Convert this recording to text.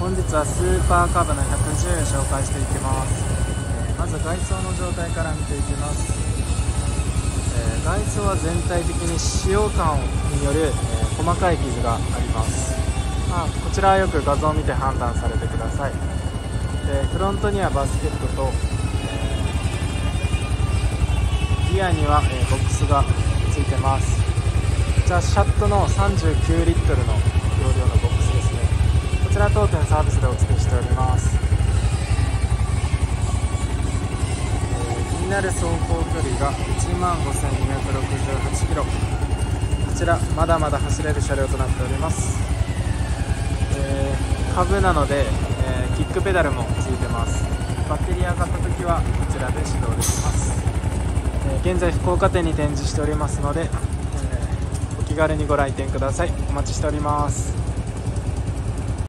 本日はスーパーカブの110紹介していきます、えーまず外装の状態から見ていきます、えー外装は全体的に使用感による、えー細かい傷があります、まあ、こちらはよく画像を見て判断されてください。でフロントにはバスケットと、えーギアには、えーボックスがついてます。こちらシャットの39リットルのら当店サービスでお付けしております、えー気になる走行距離が1万5268キロ。こちらまだまだ走れる車両となっております、えー株なので、えーキックペダルもついてます。バッテリー上がった時はこちらで始動できます、えー現在福岡店に展示しておりますので、えーお気軽にご来店ください。お待ちしております。